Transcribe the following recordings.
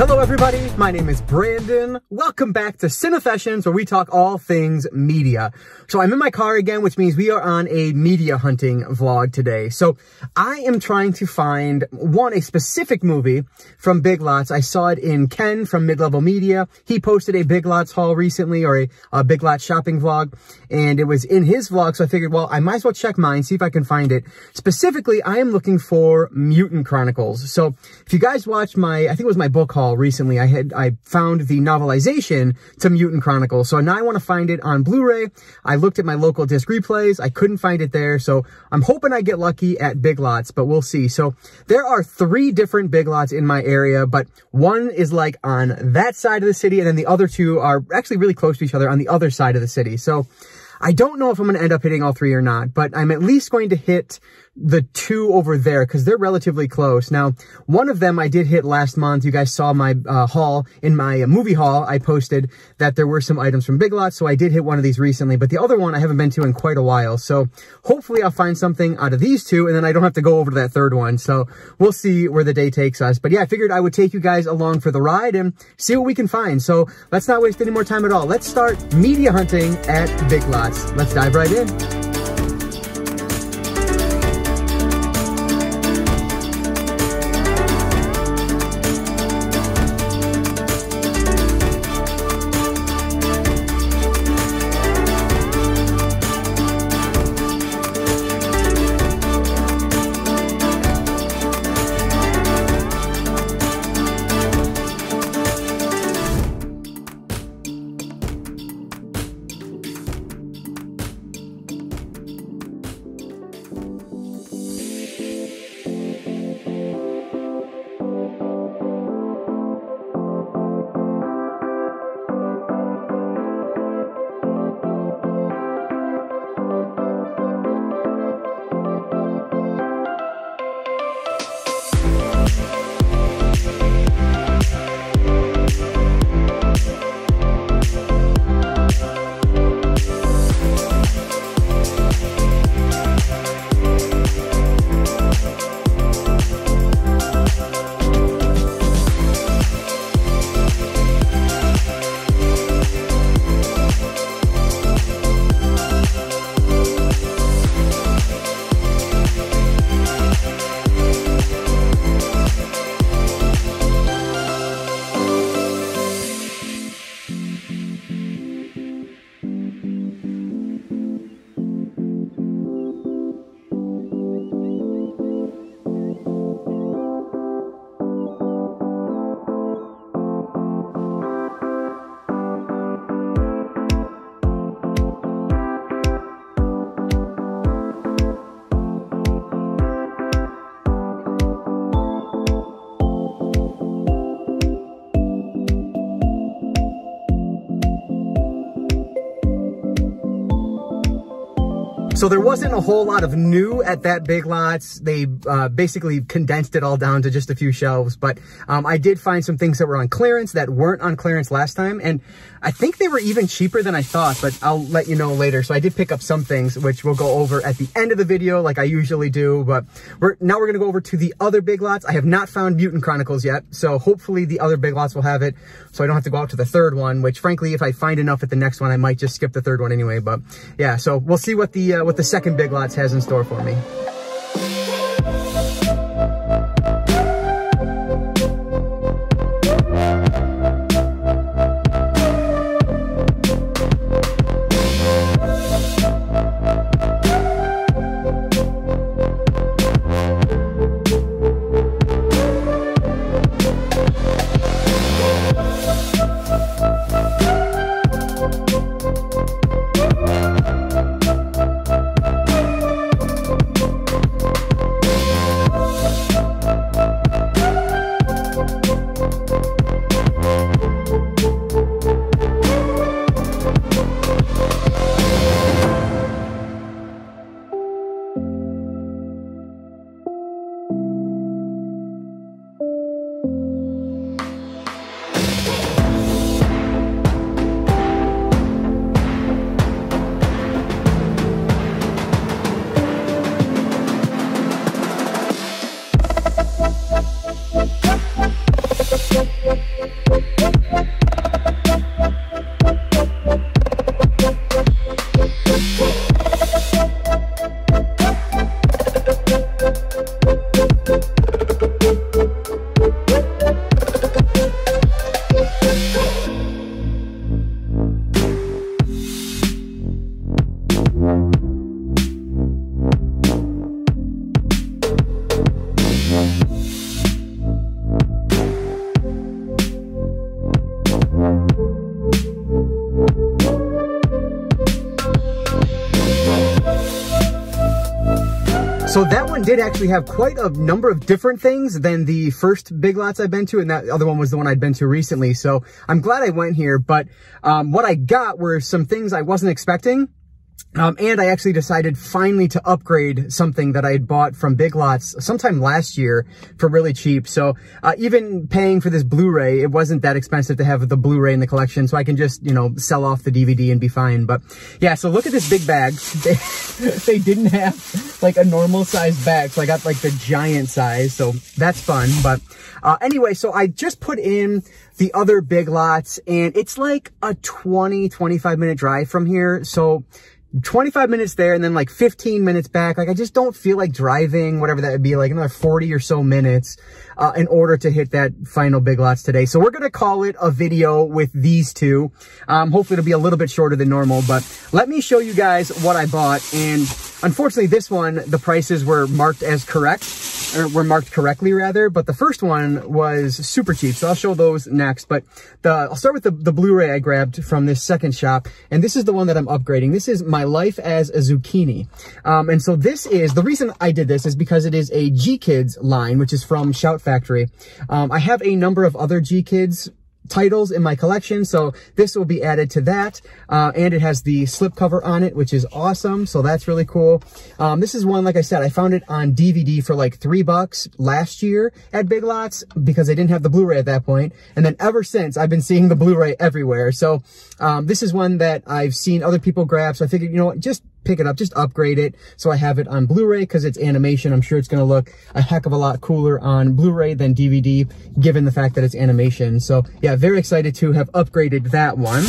Hello everybody, my name is Brandon. Welcome back to Cinefessions where we talk all things media. So I'm in my car again, which means we are on a media hunting vlog today. So I am trying to find, one, a specific movie from Big Lots. I saw it in Ken from Mid-Level Media. He posted a Big Lots haul recently or a, a Big Lots shopping vlog and it was in his vlog. So I figured, well, I might as well check mine, see if I can find it. Specifically, I am looking for Mutant Chronicles. So if you guys watched my, I think it was my book haul recently, I had, I found the novelization to Mutant Chronicles. So now I want to find it on Blu-ray. I looked at my local disc replays. I couldn't find it there. So I'm hoping I get lucky at Big Lots, but we'll see. So there are three different Big Lots in my area, but one is like on that side of the city. And then the other two are actually really close to each other on the other side of the city. So I don't know if I'm going to end up hitting all three or not, but I'm at least going to hit the two over there because they're relatively close. Now, one of them I did hit last month. You guys saw my uh, haul in my uh, movie haul. I posted that there were some items from Big Lots, so I did hit one of these recently, but the other one I haven't been to in quite a while. So hopefully I'll find something out of these two and then I don't have to go over to that third one. So we'll see where the day takes us. But yeah, I figured I would take you guys along for the ride and see what we can find. So let's not waste any more time at all. Let's start media hunting at Big Lots. Let's dive right in. So there wasn't a whole lot of new at that Big Lots. They uh, basically condensed it all down to just a few shelves. But um, I did find some things that were on clearance that weren't on clearance last time. And I think they were even cheaper than I thought, but I'll let you know later. So I did pick up some things, which we'll go over at the end of the video like I usually do. But we're now we're going to go over to the other Big Lots. I have not found Mutant Chronicles yet. So hopefully the other Big Lots will have it. So I don't have to go out to the third one, which frankly, if I find enough at the next one, I might just skip the third one anyway. But yeah, so we'll see what the, uh, what the second Big Lots has in store for me. Actually have quite a number of different things than the first Big Lots I've been to, and that other one was the one I'd been to recently. So I'm glad I went here, but um, what I got were some things I wasn't expecting. Um, and I actually decided finally to upgrade something that I had bought from Big Lots sometime last year for really cheap. So uh, even paying for this Blu-ray, it wasn't that expensive to have the Blu-ray in the collection. So I can just, you know, sell off the DVD and be fine. But yeah, so look at this big bag. They, they didn't have like a normal size bag. So I got like the giant size. So that's fun. But uh, anyway, so I just put in the other Big Lots and it's like a 20, 25 minute drive from here. So 25 minutes there and then like 15 minutes back. Like I just don't feel like driving, whatever that would be, like another 40 or so minutes uh, in order to hit that final Big Lots today. So we're going to call it a video with these two. Um, hopefully it'll be a little bit shorter than normal, but let me show you guys what I bought. And unfortunately this one, the prices were marked as correct or were marked correctly rather, but the first one was super cheap. So I'll show those next, but the, I'll start with the, the Blu-ray I grabbed from this second shop. And this is the one that I'm upgrading. This is My Life as a Zucchini. Um, and so this is, the reason I did this is because it is a GKIDS line, which is from Shout Factory. Um, I have a number of other GKIDS titles in my collection. So this will be added to that. Uh, and it has the slipcover on it, which is awesome. So that's really cool. Um, this is one, like I said, I found it on DVD for like three bucks last year at Big Lots because I didn't have the Blu-ray at that point. And then ever since I've been seeing the Blu-ray everywhere. So um, this is one that I've seen other people grab. So I figured, you know what, just pick it up, just upgrade it. So I have it on Blu-ray because it's animation. I'm sure it's going to look a heck of a lot cooler on Blu-ray than DVD, given the fact that it's animation. So yeah, very excited to have upgraded that one.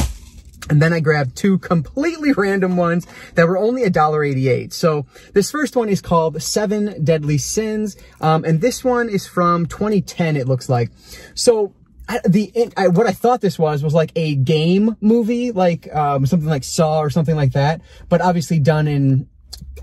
And then I grabbed two completely random ones that were only $1.88. So this first one is called Seven Deadly Sins. Um, and this one is from 2010, it looks like. So the I, what I thought this was was like a game movie, like um, something like Saw or something like that, but obviously done in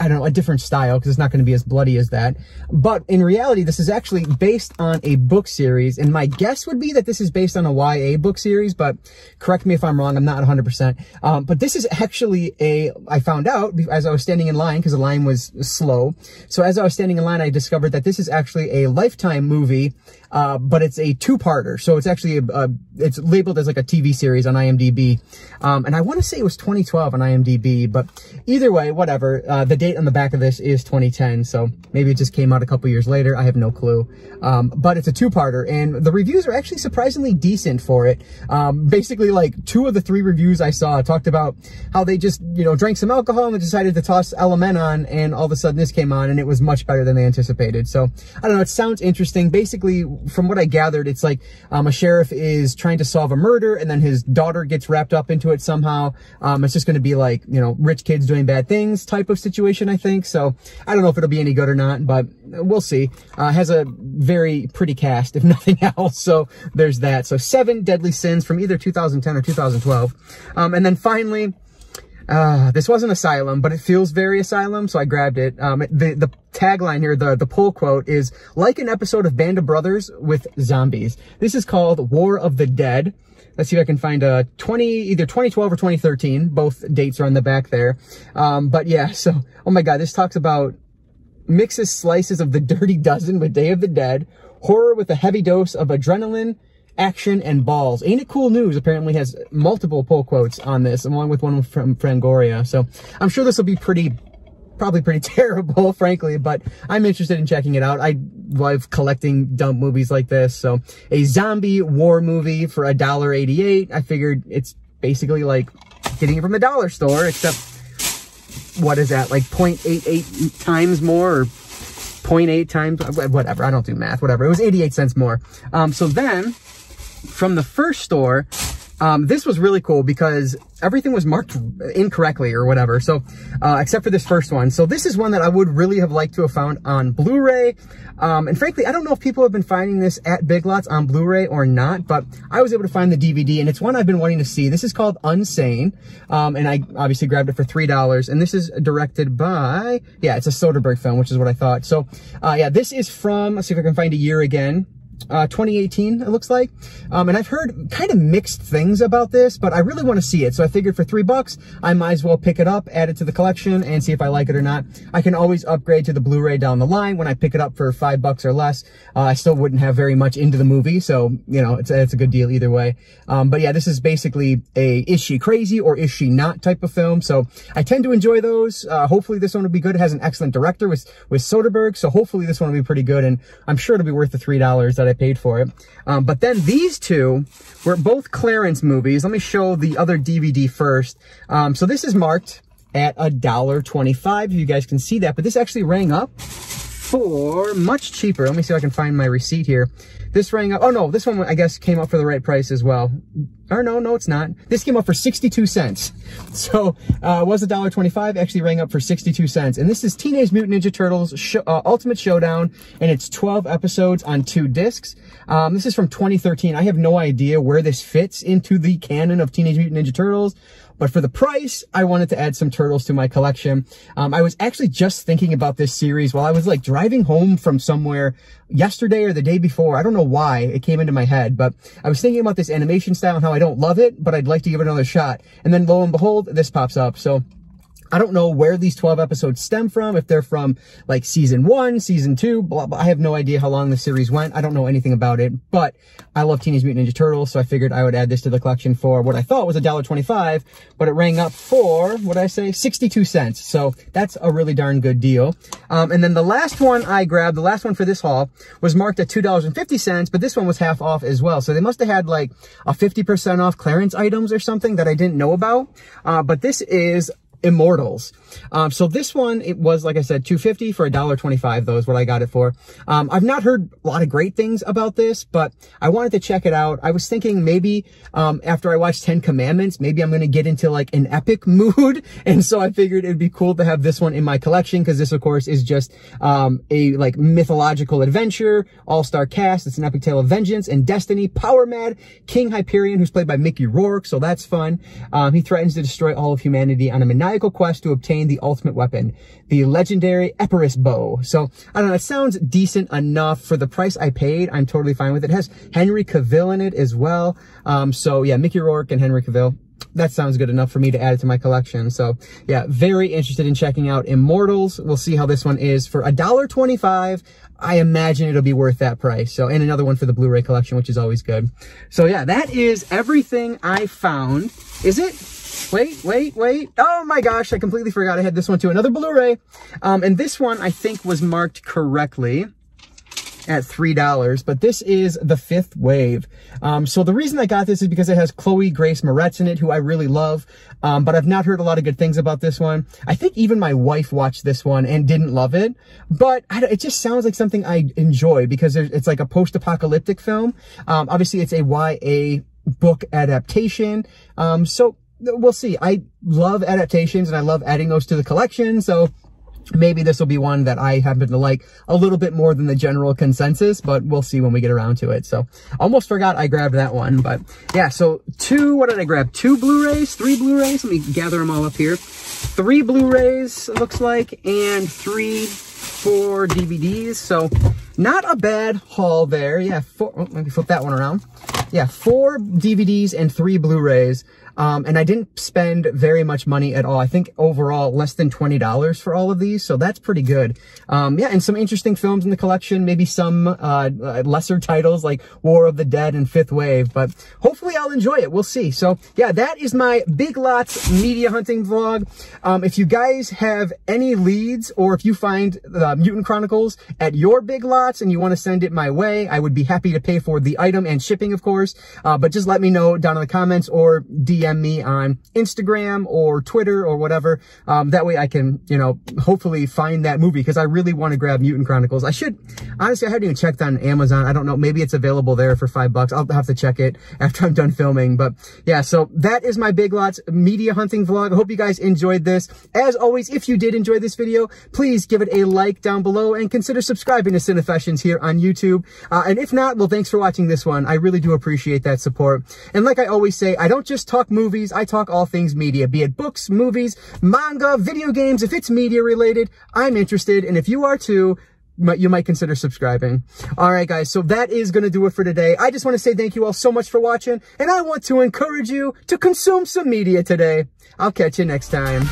I don't know, a different style because it's not going to be as bloody as that. But in reality, this is actually based on a book series. And my guess would be that this is based on a YA book series, but correct me if I'm wrong. I'm not 100%. Um, but this is actually a, I found out as I was standing in line because the line was slow. So as I was standing in line, I discovered that this is actually a lifetime movie uh, but it's a two-parter. So it's actually, a, a, it's labeled as like a TV series on IMDb. Um, and I want to say it was 2012 on IMDb, but either way, whatever. Uh, the date on the back of this is 2010. So maybe it just came out a couple years later. I have no clue. Um, but it's a two-parter and the reviews are actually surprisingly decent for it. Um, basically like two of the three reviews I saw talked about how they just, you know, drank some alcohol and decided to toss Element on and all of a sudden this came on and it was much better than they anticipated. So I don't know. It sounds interesting. Basically, from what I gathered, it's like um, a sheriff is trying to solve a murder and then his daughter gets wrapped up into it somehow. Um, it's just going to be like, you know, rich kids doing bad things type of situation, I think. So I don't know if it'll be any good or not, but we'll see. Uh, has a very pretty cast, if nothing else. So there's that. So seven deadly sins from either 2010 or 2012. Um, and then finally, uh, this wasn't Asylum, but it feels very Asylum, so I grabbed it. Um, the, the tagline here, the, the pull quote is, like an episode of Band of Brothers with zombies. This is called War of the Dead. Let's see if I can find a 20, either 2012 or 2013. Both dates are on the back there. Um, but yeah, so, oh my God, this talks about mixes slices of the Dirty Dozen with Day of the Dead, horror with a heavy dose of adrenaline, action, and balls. Ain't It Cool News apparently has multiple pull quotes on this, along with one from Fangoria. So I'm sure this will be pretty probably pretty terrible, frankly, but I'm interested in checking it out. I love collecting dumb movies like this. So a zombie war movie for a dollar eighty-eight. I figured it's basically like getting it from the dollar store, except what is that? Like 0.88 times more or 0.8 times, whatever. I don't do math, whatever. It was 88 cents more. Um, so then from the first store, um, this was really cool because everything was marked incorrectly or whatever. So, uh, except for this first one. So this is one that I would really have liked to have found on Blu-ray. Um, and frankly, I don't know if people have been finding this at Big Lots on Blu-ray or not, but I was able to find the DVD and it's one I've been wanting to see. This is called Unsane. Um, and I obviously grabbed it for $3 and this is directed by, yeah, it's a Soderbergh film, which is what I thought. So, uh, yeah, this is from, let's see if I can find a year again. Uh, 2018, it looks like. Um, and I've heard kind of mixed things about this, but I really want to see it. So I figured for three bucks, I might as well pick it up, add it to the collection, and see if I like it or not. I can always upgrade to the Blu-ray down the line when I pick it up for five bucks or less. Uh, I still wouldn't have very much into the movie, so, you know, it's a, it's a good deal either way. Um, but yeah, this is basically a is she crazy or is she not type of film. So I tend to enjoy those. Uh, hopefully this one will be good. It has an excellent director with, with Soderbergh, so hopefully this one will be pretty good, and I'm sure it'll be worth the $3 that I paid for it. Um, but then these two were both clearance movies. Let me show the other DVD first. Um, so this is marked at a dollar twenty-five. You guys can see that, but this actually rang up for much cheaper. Let me see if I can find my receipt here. This rang up. Oh no, this one I guess came up for the right price as well. Or no, no, it's not. This came up for 62 cents. So uh, was $1.25, actually rang up for 62 cents. And this is Teenage Mutant Ninja Turtles Sh uh, Ultimate Showdown, and it's 12 episodes on two discs. Um, this is from 2013. I have no idea where this fits into the canon of Teenage Mutant Ninja Turtles. But for the price, I wanted to add some turtles to my collection. Um, I was actually just thinking about this series while I was like driving home from somewhere yesterday or the day before. I don't know why it came into my head, but I was thinking about this animation style and how I don't love it, but I'd like to give it another shot. And then lo and behold, this pops up. So I don't know where these 12 episodes stem from, if they're from like season one, season two, blah, blah. I have no idea how long the series went. I don't know anything about it, but I love Teenage Mutant Ninja Turtles, so I figured I would add this to the collection for what I thought was $1.25, but it rang up for, what I say, 62 cents. So that's a really darn good deal. Um, and then the last one I grabbed, the last one for this haul, was marked at $2.50, but this one was half off as well. So they must have had like a 50% off clearance items or something that I didn't know about. Uh, but this is Immortals. Um, so this one, it was, like I said, 250 for a $1.25, though, is what I got it for. Um, I've not heard a lot of great things about this, but I wanted to check it out. I was thinking maybe, um, after I watched 10 Commandments, maybe I'm going to get into like an epic mood. And so I figured it'd be cool to have this one in my collection because this, of course, is just, um, a like mythological adventure, all-star cast. It's an epic tale of vengeance and destiny. Power Mad, King Hyperion, who's played by Mickey Rourke. So that's fun. Um, he threatens to destroy all of humanity on a maniacal quest to obtain the ultimate weapon, the legendary Epirus bow. So, I don't know, it sounds decent enough for the price I paid. I'm totally fine with it. It has Henry Cavill in it as well. Um, so yeah, Mickey Rourke and Henry Cavill that sounds good enough for me to add it to my collection. So yeah, very interested in checking out Immortals. We'll see how this one is for $1.25. I imagine it'll be worth that price. So, and another one for the Blu-ray collection, which is always good. So yeah, that is everything I found. Is it? Wait, wait, wait. Oh my gosh, I completely forgot I had this one too. Another Blu-ray. Um, and this one I think was marked correctly at $3, but this is The Fifth Wave. Um, so the reason I got this is because it has Chloe Grace Moretz in it, who I really love, um, but I've not heard a lot of good things about this one. I think even my wife watched this one and didn't love it, but it just sounds like something I enjoy because it's like a post-apocalyptic film. Um, obviously, it's a YA book adaptation, um, so we'll see. I love adaptations and I love adding those to the collection. So maybe this will be one that I happen to like a little bit more than the general consensus, but we'll see when we get around to it. So almost forgot I grabbed that one, but yeah, so two, what did I grab? Two Blu-rays, three Blu-rays. Let me gather them all up here. Three Blu-rays, looks like, and three, four DVDs. So not a bad haul there. Yeah, four, oh, let me flip that one around. Yeah, four DVDs and three Blu-rays. Um, and I didn't spend very much money at all. I think overall less than $20 for all of these. So that's pretty good. Um, yeah, and some interesting films in the collection, maybe some uh, lesser titles like War of the Dead and Fifth Wave, but hopefully I'll enjoy it. We'll see. So yeah, that is my Big Lots media hunting vlog. Um, if you guys have any leads or if you find the Mutant Chronicles at your Big Lots and you want to send it my way, I would be happy to pay for the item and shipping, of course. Uh, but just let me know down in the comments or DM DM me on Instagram or Twitter or whatever. Um, that way I can, you know, hopefully find that movie because I really want to grab Mutant Chronicles. I should, honestly, I haven't even checked on Amazon. I don't know. Maybe it's available there for five bucks. I'll have to check it after I'm done filming. But yeah, so that is my Big Lots media hunting vlog. I hope you guys enjoyed this. As always, if you did enjoy this video, please give it a like down below and consider subscribing to Cinefessions here on YouTube. Uh, and if not, well, thanks for watching this one. I really do appreciate that support. And like I always say, I don't just talk movies, I talk all things media, be it books, movies, manga, video games. If it's media related, I'm interested. And if you are too, you might consider subscribing. All right, guys. So that is going to do it for today. I just want to say thank you all so much for watching. And I want to encourage you to consume some media today. I'll catch you next time.